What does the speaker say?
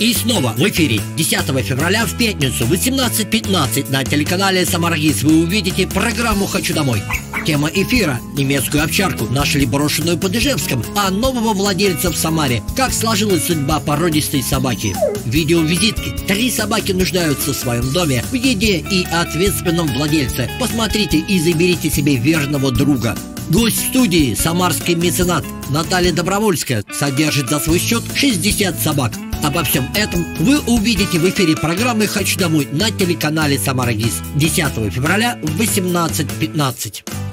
И снова в эфире 10 февраля в пятницу 18.15 на телеканале Самаргиз вы увидите программу «Хочу домой». Тема эфира – немецкую овчарку нашли брошенную под Ижевском, а нового владельца в Самаре. Как сложилась судьба породистой собаки. Видеовизитки. Три собаки нуждаются в своем доме, в еде и ответственном владельце. Посмотрите и заберите себе верного друга. Гость студии – самарский меценат Наталья Добровольская содержит за свой счет 60 собак. Обо всем этом вы увидите в эфире программы «Хочу домой» на телеканале «Самара ГИС» 10 февраля в 18.15.